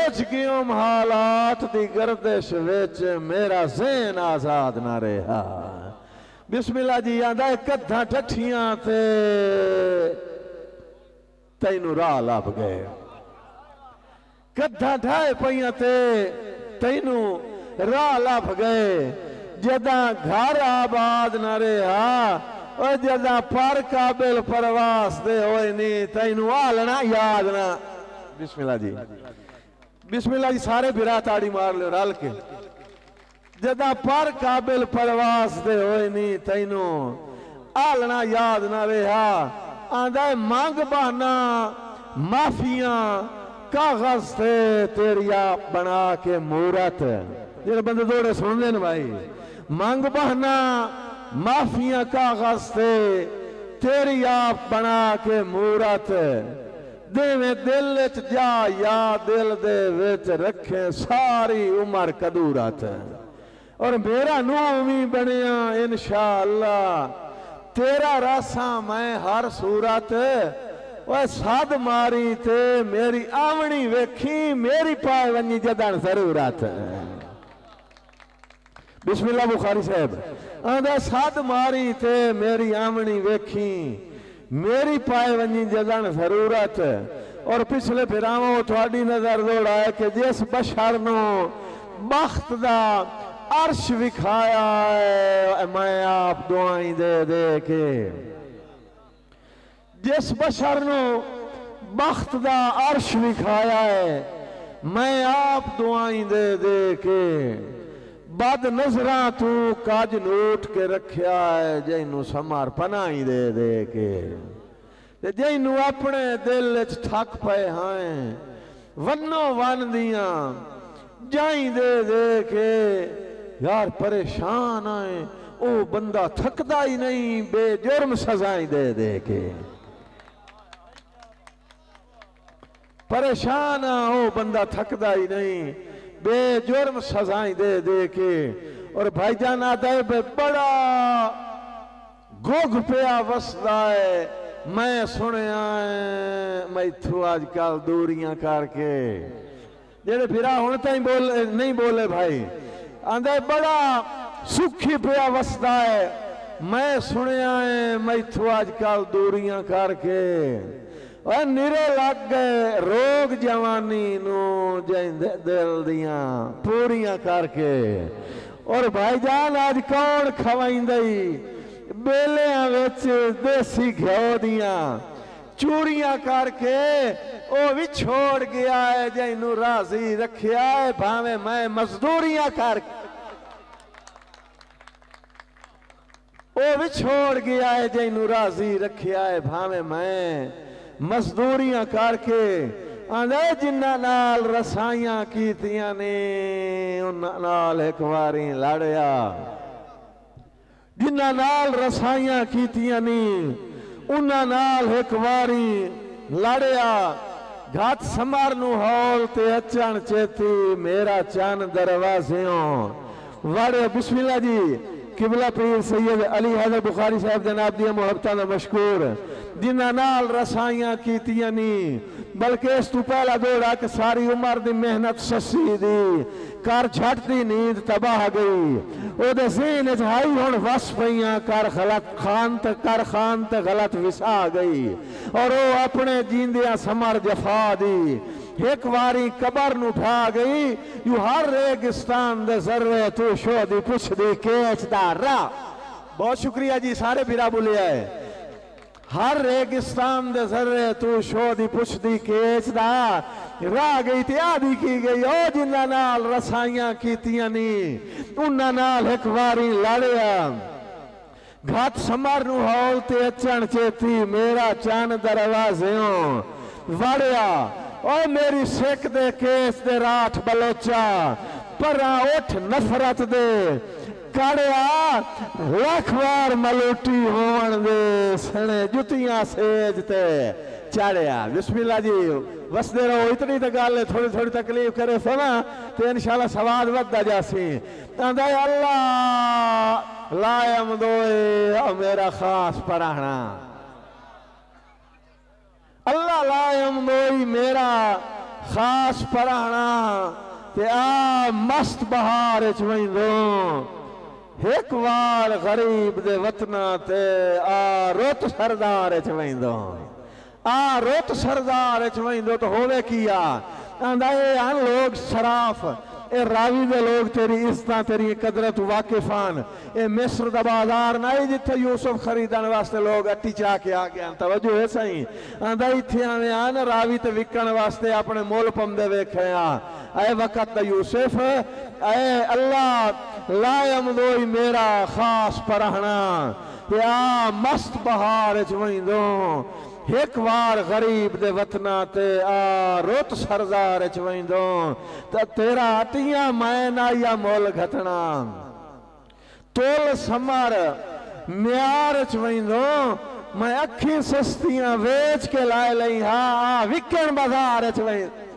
الجھ گیوں حالات دی گردش وچ میرا ذہن آزاد نہ رہا؟ بسم اللہ جی آندا ہے کدھا ٹھٹھیاں تے تینوں راہ لب گئے۔ کدھا ڈھائے پئیاں تے تینوں راہ لب گئے۔ جداں گھر آباد نہ رہا اور جداں پر قابل پرواز دے ہوئے نہیں تینوں آلنا یاد نہ۔ بسم اللہ جی۔ بسم اللہ جی سارے برا تاڑی مار لے رال کے۔ جدہ پر قابل پرواز دے ہوئے نہیں تینوں آلنا یاد نہ رہا۔ آندھا مانگ بہنا مافیاں، کاغذ تھے تیریا بنا کے مورت۔ جنہیں بندے دوڑے سن دیں بھائی، مانگ بہنا مافیاں، کاغذ تھے تیریا بنا کے مورت۔ دے دل وچ جا یا دل دے وچ رکھیں ساری عمر کدورت اور میرا نومی بنیا انشاءاللہ تیرا راسا میں ہر صورت وہ ساد ماری تے میری آونی ویکھی میری پائے ونی جدان ضرورت بسم اللہ بخاری صاحب آندھا ساد ماری تے میری آونی ویکھی میری پائے ونی جدان ضرورت اور پچھلے پھراؤں تھوڑی نظر دوڑا ہے کہ جس بشر نو بخت دا عرش وکھایا ہے، میں آپ دعائیں دے دے کے۔ جس بشر نو بخت دا عرش وکھایا ہے، میں آپ دعائیں دے دے کے۔ بد نظران تو کاج نوٹ کے رکھیا ہے جینو سمار پناہیں دے دے کے۔ جینو اپنے دل اچھ تھک پے ہائیں ونو ون دیاں جائیں دے دے کے۔ یار پریشان آئیں، او بندہ تھکدا ہی نہیں، بے جرم سزائیں دے دے کے۔ پریشان او بندہ تھکدا ہی نہیں۔ بے جرم سزائیں دے دے کے۔ اور بھائی جان آتا بے بڑا گوگ پیا وسدا ہے۔ میں سنے آئیں میں تھو آج کال دوریاں کار کے۔ جیڑے پھرا ہونے ہی بول، نہیں بولے بھائی۔ آندھے بڑا سکھی پیا وسدا ہے۔ میں سنے آئیں میں تھو آج کال دوریاں کار کے۔ اور نرے لگ گئے روگ جوانی نو جائیں دل دیاں پوریاں کر کے اور بھائی جان آج کون کھوائیں دئی بیلیاں ویچ دیسی گھو دیاں چوریاں کر کے او بھی چھوڑ گیا ہے جائیں نو راضی رکھیا ہے بھاوے میں مزدوریاں کر کے او بھی چھوڑ گیا ہے جائیں مزدوریاں کر کے آنے جنہ نال رسائیاں کیتیاں نے انہ نال ایک واری لڑیا۔ جنہ نال رسائیاں کیتیاں نے انہ نال ایک واری لڑیا۔ گھات سمارنو ہول تے اچان چیتی میرا چان دروازیوں۔ وڑے بسم اللہ جی قبلہ پیر سید علی حضر بخاری صاحب جناب دیا محبتہ دا مشکور۔ جنہ نال رسائیاں کیتیاں نہیں بلکہ اس تو پہلا دوڑا کہ ساری عمر دی محنت سسی دی کار جھٹ دی نیند تباہ گئی۔ او دے زین اجھائی ہون وس پئیاں کار غلط خان تے کار خان تے غلط وسا گئی۔ اور او اپنے جیندیاں سمر جفا دی۔ ایک واری قبر نو بھا گئی، یو ہر ریگستان دے ذرے تو شو دی پچھ دی کیچ دا را بہت شکریہ جی سارے بھیرا بولے آئے۔ ہر ریگستان دے ذرے تو شو دی پچھ دی کیچ دا را گئی تی آدھی کی گئی۔ او جنہ نال رسائیاں کیتیاں نی انہ نال ایک واری لڑیا۔ گھات سمر نو ہول تے اچن چیتی، میرا چان دروازیوں وڑیا۔ او میری سکھ دے کیس دے راٹھ بلوچا، پرا اٹھ نفرت دے۔ کڑیا لکھوار ملوٹی ہون دے سنے جتیاں سیجتے چاڑیا بسم اللہ جی بس دے رہو اتنی تکالے تھوڑی تھوڑی تکلیف کرے سنا تو انشاءاللہ سواد ودہ جاسی تاندہ اللہ لائم دوئے میرا خاص پراہنا اللہ لائم دوئی میرا خاص پرانا تے آ مست بہار چ ویندوں ایک وار غریب دے وطنا تے آ روت سردار چ ویندوں آ روت سردار چ ویندوں تو ہوے کیا آندا اے ان لوگ شراف، اے راوی دے لوگ تیری عزتاں، تیری قدرت واقفان۔ اے مصر دا بازار نہ ہے جتھے یوسف خریدن واسطے لوگ اٹی چا کے آ گئے توجہ ہے صحیح آندا ایتھے آویں آن، راوی تے وکن واسطے اپنے مول پمدے ویکھے آ۔ اے وقت یوسف، اے اللہ لا یمدوئی میرا خاص پرہنا۔ یا مست بہار چ ویندوں ایک وار غریب دے وطنا تے آ روت سردار چ ویندوں تے تیرا اٹیاں میں نہ یا مول گھتنا تول سمر میار چ ویندوں میں اکھیں سستیاں ویچ کے لائے لئی ہاں وکن بازار چ ویندوں